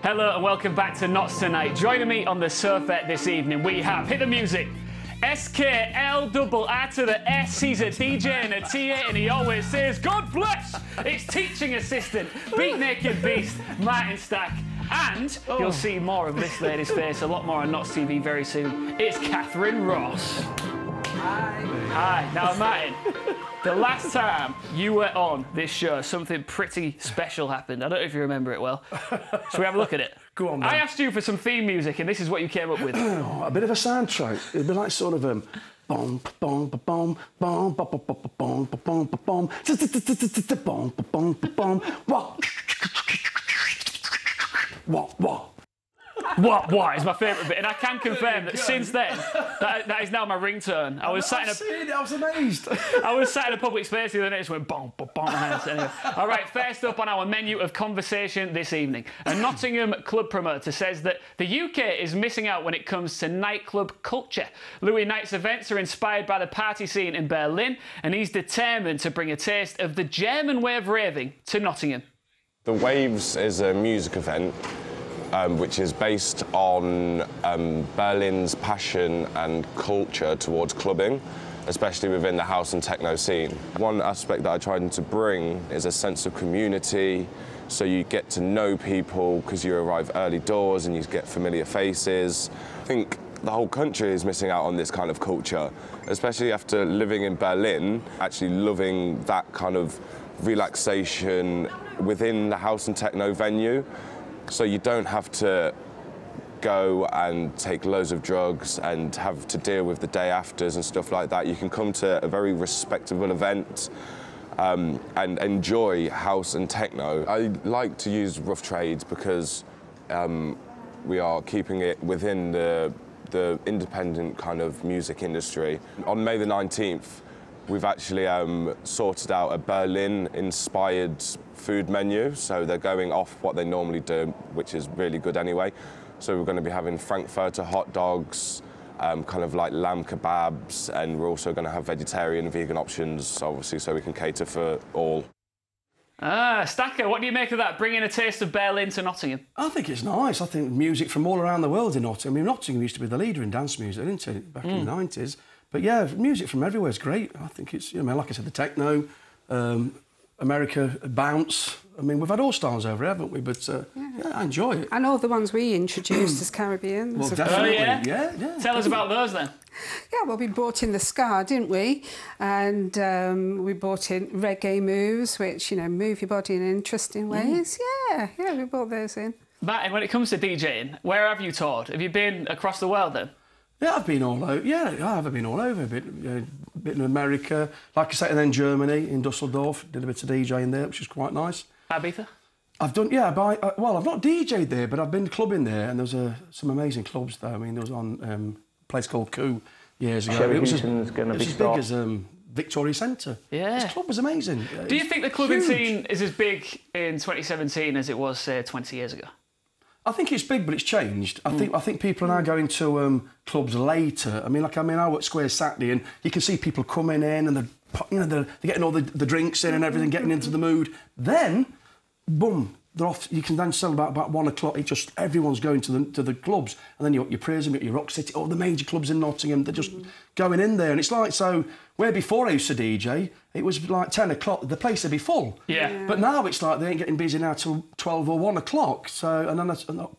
Hello and welcome back to Notts Tonight. Joining me on the surfet this evening, we have hit the music. SKL double R to the S. He's a DJ and a TA, and he always says, God bless! It's teaching assistant, Beat Naked Beast, Martin Stack. And you'll oh. see more of this lady's face, a lot more on Notts TV very soon. It's Catherine Ross. Hi. Hi. Now, Martin, the last time you were on this show, something pretty special happened. I don't know if you remember it well. Shall we have a look at it? Go on, then. I asked you for some theme music, and this is what you came up with. a bit of a soundtrack. It'd be like sort of um. Bom, bom, bom, bom, bom, bom, bom, bom, bom, ba, bom, wah. Wah, wah. What? What is my favourite bit? And I can confirm that since then, that, that is now my ringtone. I was sat in I've a seen it, I was amazed. I was sat in a public space the other day, just went boom, boom, boom. Anyway. All right, first up on our menu of conversation this evening, a Nottingham club promoter says that the UK is missing out when it comes to nightclub culture. Louis Knight's events are inspired by the party scene in Berlin, and he's determined to bring a taste of the German way of raving to Nottingham. The Waves is a music event um, which is based on um, Berlin's passion and culture towards clubbing, especially within the house and techno scene. One aspect that I tried to bring is a sense of community. So you get to know people because you arrive early doors and you get familiar faces. I think the whole country is missing out on this kind of culture, especially after living in Berlin, actually loving that kind of relaxation within the house and techno venue. So you don't have to go and take loads of drugs and have to deal with the day afters and stuff like that. You can come to a very respectable event um, and enjoy house and techno. I like to use rough trades because um, we are keeping it within the, the independent kind of music industry. On May the 19th, we've actually um, sorted out a Berlin-inspired food menu. So they're going off what they normally do, which is really good anyway. So we're going to be having Frankfurter hot dogs, um, kind of like lamb kebabs, and we're also going to have vegetarian and vegan options, obviously, so we can cater for all. Ah, Stacker, what do you make of that? Bringing a taste of Berlin to Nottingham. I think it's nice. I think music from all around the world in Nottingham. I mean, Nottingham used to be the leader in dance music, didn't it, back in the 90s? But yeah, music from everywhere is great. I think it's, you know, like I said, the techno, um, America, bounce. I mean, we've had all styles over, haven't we? But uh, yeah. I enjoy it. And all the ones we introduced as Caribbeans. Well, of definitely. yeah? yeah, yeah. Tell us about those then. Yeah, well, we brought in the ska, didn't we? And um, we brought in reggae moves, which, you know, move your body in interesting ways. Yeah, yeah, we brought those in. Martin, when it comes to DJing, where have you toured? Have you been across the world then? Yeah, I've been all over. Yeah, I have been all over. A bit, uh, bit in America, like I said, and then Germany in Dusseldorf. Did a bit of DJing there, which was quite nice. Ibiza? I've done, yeah, but I, uh, well, I've not DJed there, but I've been clubbing there, and there was uh, some amazing clubs there. I mean, there was on um, a place called Ku years ago. Sherry it was as, gonna it was be as big as um, Victoria Centre. Yeah. This club was amazing. Do you think the clubbing scene is as big in 2017 as it was, say, 20 years ago? I think it's big, but it's changed. I think I think people are now going to um, clubs later. I mean, like I mean, I work Square Saturday, and you can see people coming in, and they're you know they're, they're getting all the, the drinks in and everything, getting into the mood. Then, boom, they're off. You can then sell about about one o'clock. It just everyone's going to the to the clubs, and then you got your Prism, you got your Rock City, all the major clubs in Nottingham. They're just going in there, and it's like so. Where before I used to DJ, it was like ten o'clock. The place would be full. Yeah. Yeah. But now it's like they ain't getting busy now till twelve or one o'clock. So and then that's, and of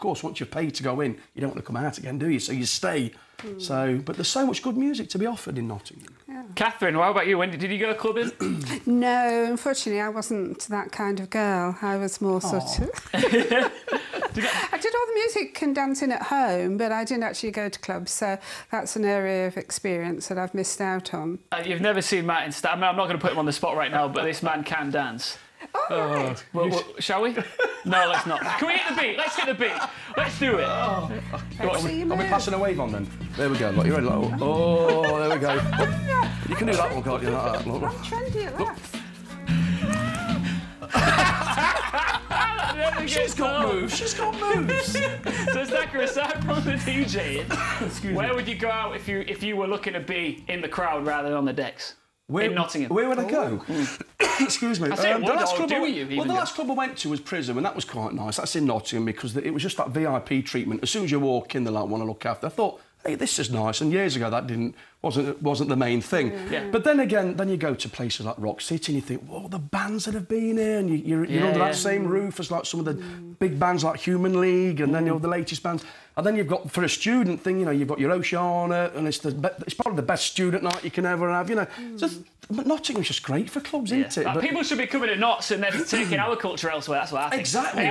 course once you've paid to go in, you don't want to come out again, do you? So you stay. So, but there's so much good music to be offered in Nottingham. Catherine, how about you? When did, did you go clubbing? No, unfortunately, I wasn't that kind of girl. I was more sort of. I did all the music and dancing at home, but I didn't actually go to clubs. So that's an area of experience that I've missed out on. Uh, you've never seen Martin Stack. I mean, I'm not going to put him on the spot right now, but this man can dance. Oh, right. Well, well, shall we? No, let's not. Can we hit the beat? Let's hit the beat. Let's do it. Let's see Are we passing a wave on then? There we go. Look, you're ready. Look. Oh, there we go. Oh, you can do that one, can't you? Like that. Look, I'm trendy at last. She's got moves. She's got moves. So, Stacker, aside from the DJing, where would you go out if you if you were looking to be in the crowd rather than on the decks? Where, in Nottingham. Where would I go? Excuse me. I say Um, would, or club I, you well, the last club I went to was Prism, and that was quite nice. That's in Nottingham because it was just that VIP treatment. As soon as you walk in, they like want to look after. I thought, hey, this is nice. And years ago, that didn't wasn't wasn't the main thing. Yeah. But then again, then you go to places like Rock City, and you think, whoa, the bands that have been here, and you, you're, you're Yeah, under yeah. that same roof as like some of the mm. big bands like Human League, and then you know mm. the latest bands. And then you've got for a student thing, you know, you've got your Oceana, and it's the be- it's probably the best student night you can ever have. You know, mm. just but Nottingham's just great for clubs, isn't it? Like, But- people should be coming to Notts and then taking our culture elsewhere. That's what I think. Exactly.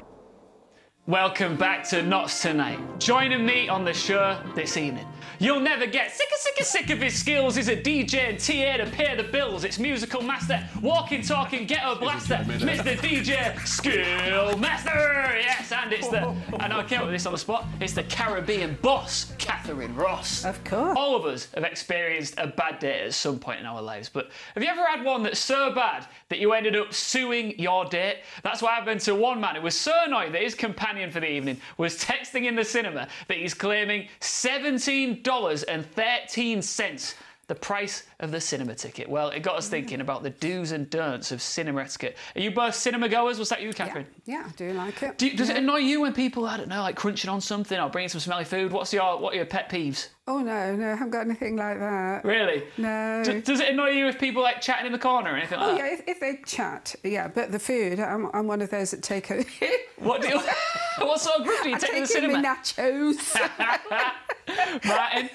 Welcome back to Notts Tonight. Joining me on the show this evening. You'll never get sick of, sick of, sick of his skills. He's a DJ and TA to pay the bills. It's musical master, walking, talking, ghetto blaster, Mr. DJ Skill Master. Yes, and it's the, and I can't with this on the spot, it's the Caribbean boss, Catherine Ross. Of course. All of us have experienced a bad day at some point in our lives, but have you ever had one that's so bad that you ended up suing your date? That's what happened to one man who was so annoyed that his companion for the evening was texting in the cinema that he's claiming $17.13 the price of the cinema ticket. Well, it got us mm. thinking about the do's and don'ts of cinema etiquette. Are you both cinema goers? Was that you, Catherine? Yeah, I do like it. Do you- does it annoy you when people, I don't know, like crunching on something or bringing some smelly food? What's your what are your pet peeves? Oh no, no, I haven't got anything like that. Really? No. D- does it annoy you if people like chatting in the corner or anything oh, like Oh that? yeah, if, if they chat, yeah. But the food, I'm, I'm one of those that take a. What do you, what sort of group do you I take to the take in my cinema? nachos. Martin?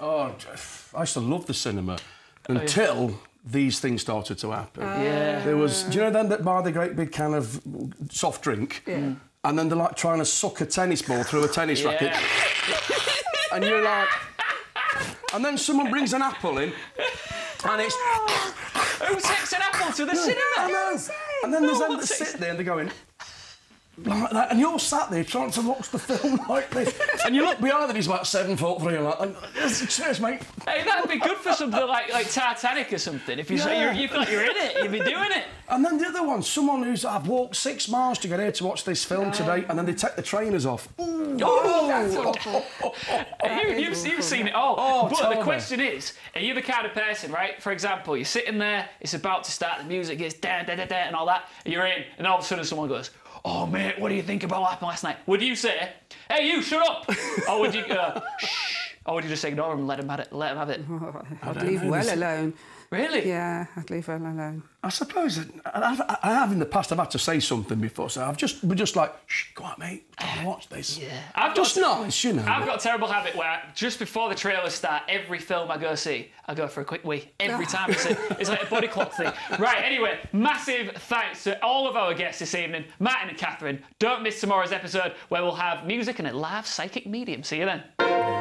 Oh, I used to love the cinema oh, until these things started to happen. Yeah. There was, do you know them that buy the great big can of soft drink? Yeah. Mm. And then they're like trying to suck a tennis ball through a tennis racket. And you're like. And then someone brings an apple in. And it's. Oh, who takes an apple to the cinema? I know. And then there's them that sit there and they're going. Like that, and you're sat there trying to watch the film like this, and you look behind and he's about seven foot three, and like, cheers, mate. Hey, that'd be good for something like, like Titanic or something. If you say Yeah. you're, you feel like you're in it, you'd be doing it. And then the other one, someone who's I've walked six miles to get here to watch this film today, and then they take the trainers off. Oh, you, you've, you've seen it all. Oh, but the me. question is, are you the kind of person, right? For example, you're sitting there, it's about to start, the music gets da da da da and all that, and you're in, and all of a sudden someone goes, "Oh mate, what do you think about what happened last night?" Would you say, "Hey, you, shut up," or would you, uh, "Shh," Oh, or would you just ignore him and let him have it? Let him have it. I'd leave know, well alone. Really? Yeah, I'd leave well alone. I suppose it, I've, I have in the past. I've had to say something before, so I've just we're just like, Shh, go on, mate, try watch this. Yeah. I've got just nice, you know. I've got a terrible habit where just before the trailers start, every film I go see, I go for a quick wee. Every time it's, a, it's like a body clock thing. Right, anyway, massive thanks to all of our guests this evening, Martin and Catherine. Don't miss tomorrow's episode where we'll have music and a live psychic medium. See you then.